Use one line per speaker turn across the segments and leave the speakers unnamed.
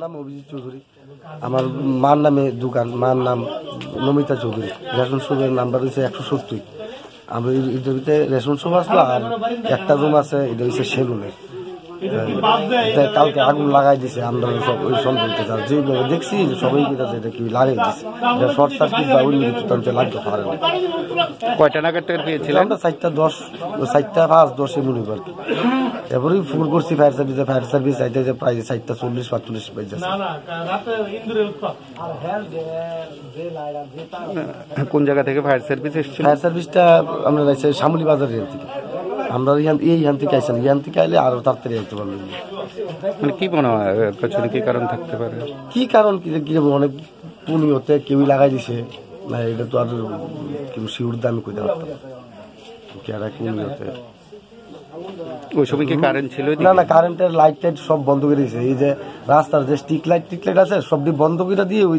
নাম অভিজিৎ চৌধুরী। আমার মার নামে দোকান, মার নাম নমিতা চৌধুরী। রেশন শপের নাম্বার হচ্ছে একশো সত্তর। এই- এটার রেশন শপ আসলো আর একটা রুম আছে, এটা হচ্ছে সেলুনের। এটা কালকে আগুন লাগাই দিছে আমরা সব ওই যা যেভাবে দেখছি সবাই কিন্তু এটা কি লাগাই দিছে? এটা শর্ট সার্কিট বা অন্য কিছু তন্ত্রে লাগতে পারে না
কয়টা নাগাদ টের পেয়েছিলেন?
আমরা চারটা দশ চারটা পাঁচ দশে মনে করি। আর কি এবারেই ফোন করছি ফায়ার সার্ভিসে ফায়ার সার্ভিস চাইতে যে প্রায় চারটা চল্লিশ পাঁচচল্লিশ পেয়ে
কোন জায়গা থেকে ফায়ার সার্ভিস এসেছিল?
ফায়ার সার্ভিসটা আমরা রাইছে শামুলি বাজার এখান থেকে আমরা এইখান এইখান থেকে আইসান এখান থেকে আইলে আরও তাড়াতাড়ি আইতে পারব
মানে কি মনে হয়? এর পেছনে কি কারণ থাকতে পারে?
কি কারণ কি কি অনেক পুনি হতে কেউই লাগাই দিছে? না এটা তো আর কেউ শিউর দাম কইতে পারতাম না। কি আর পুনি হতে
ওই সময় কি কারেন্ট ছিল
না না কারেন্টের লাইট টাইট সব বন্ধ করে দিয়েছে এই যে রাস্তার যে স্ট্রিক লাইট টিক লাইট আছে সবটি বন্ধ করে দিয়ে ওই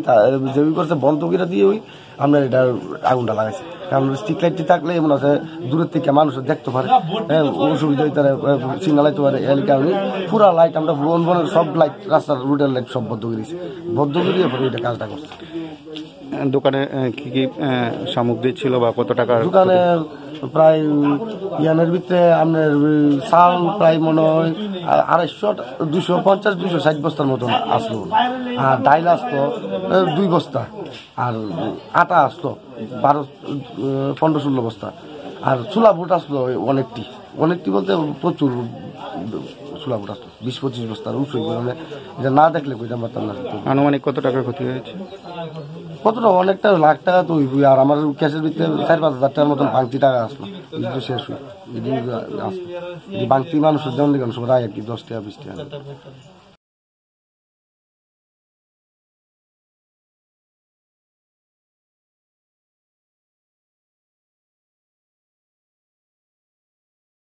যে করছে বন্ধ করে দিয়ে ওই আমরা এটা আগুনটা লাগাইছে। কারণ স্ট্রিক লাইটটি থাকলে এমন আছে দূরের থেকে মানুষ দেখতে পারে। হ্যাঁ অসুবিধা হইতে পারে সিগনাল হইতে পারে এর কারণে পুরা লাইট আমরা বন বনের সব লাইট রাস্তার রুটের লাইট সব বন্ধ করে দিয়েছি বন্ধ করে পরে এটা কাজটা করছে।
দোকানে কি কি সামগ্রী ছিল বা কত টাকা
দোকানে প্রায় ইয়ানের ভিতরে আপনার চাল প্রায় মনে হয় আড়াইশো দুশো পঞ্চাশ দুশো ষাট বস্তার মতন আসলো। আর ডাইল আসতো দুই বস্তা। আর আটা আসতো, বারো পনেরো, ষোলো বস্তা। আর ছোলা বুট আসলো অনেকটি। অনেকটি বলতে প্রচুর ছোলা বুট আসতো, বিশ, পঁচিশ বস্তার উঠে মানে না দেখলে কইতাম পারতাম না।
আনুমানিক কত টাকার ক্ষতি হয়েছে?
কতটা? অনেকটা, লাখ টাকা তো হইবই। আর আমার ক্যাশের ভিতরে চার পাঁচ হাজার টাকার মতন বাংতি টাকা আসলো। কিন্তু শেষ হই আসলো। এই বাংতি মানুষের দেখেন সবাই আর কি, দশ টাকা, বিশ টাকা।